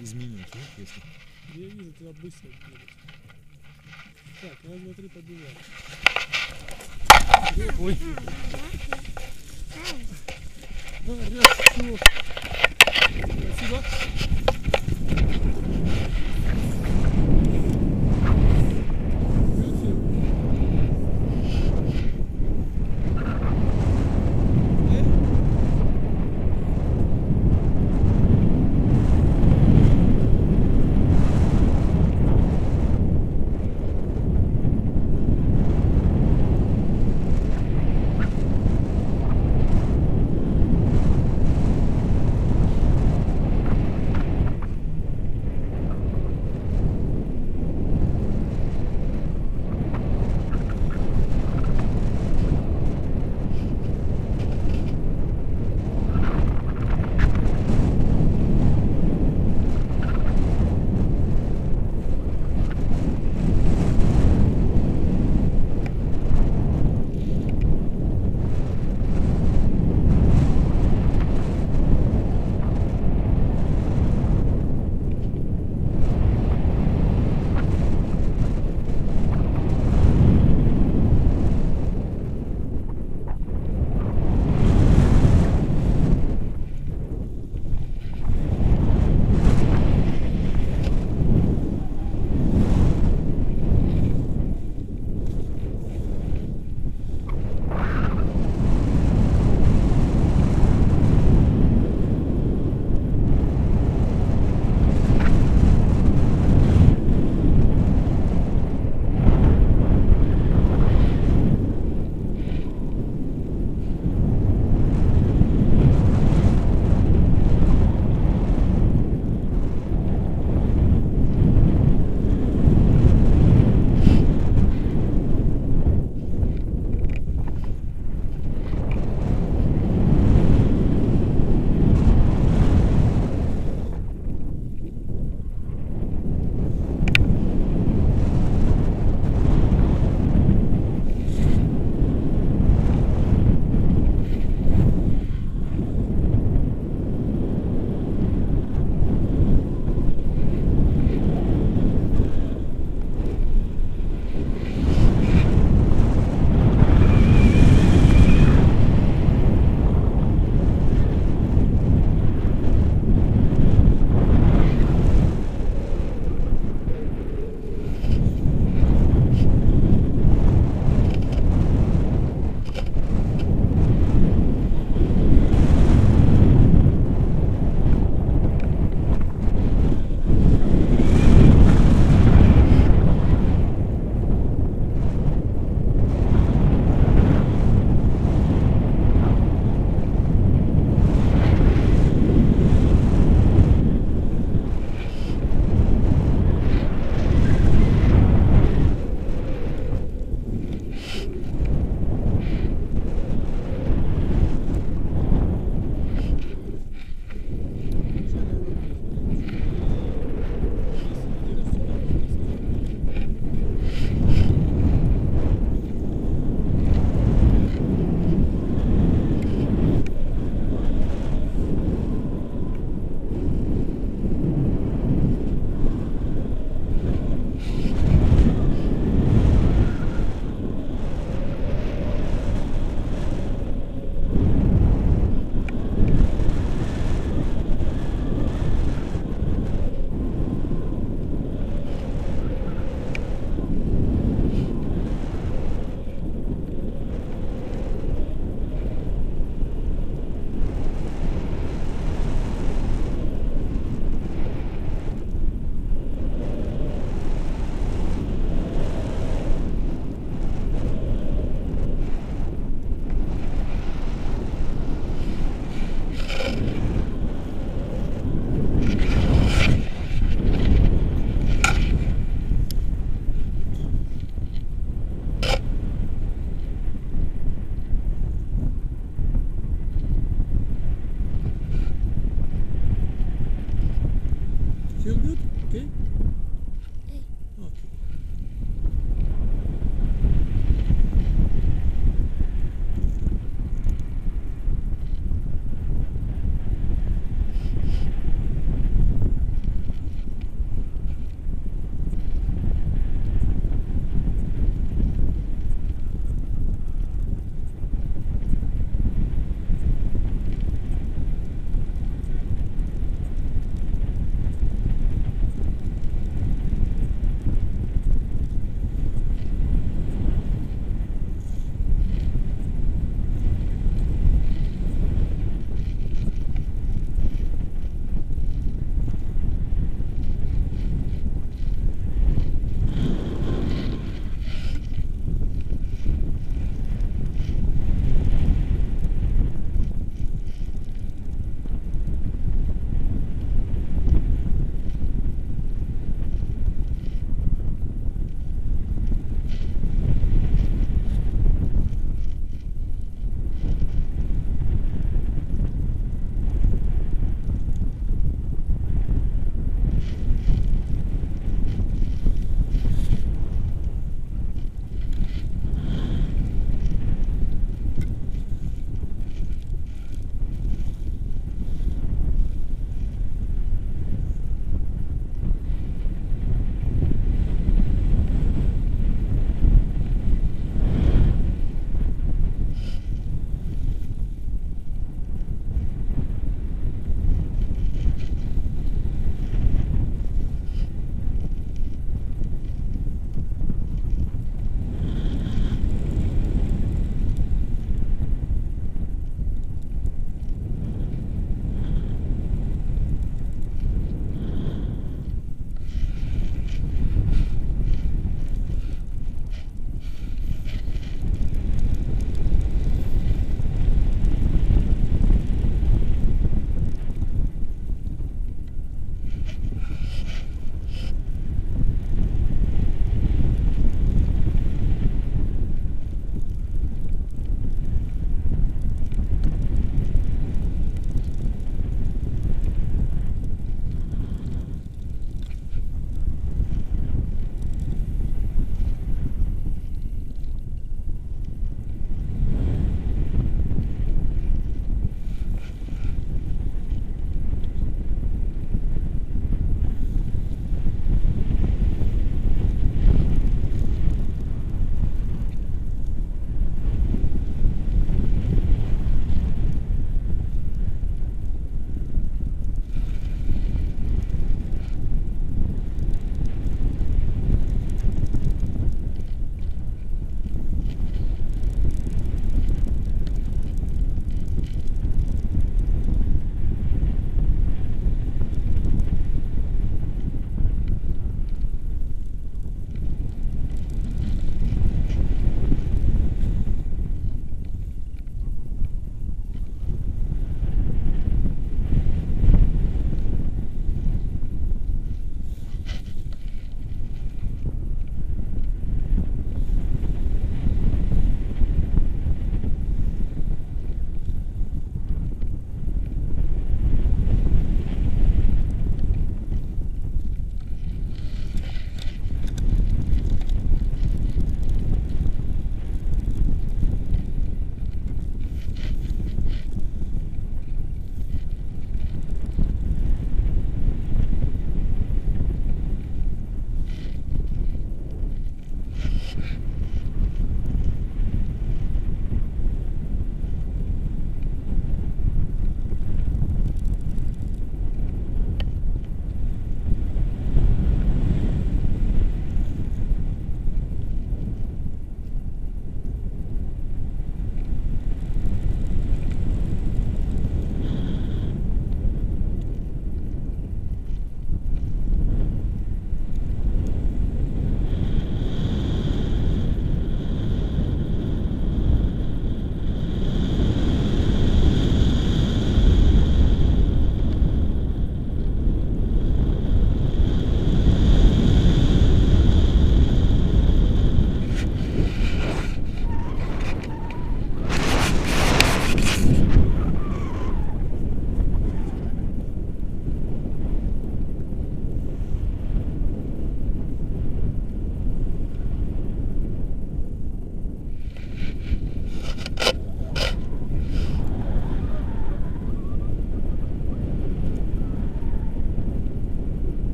Изменить, вот, если. Я вижу, тебя быстро делать. Так, я внутри три, подбивай. Ой, Хорошо. Спасибо.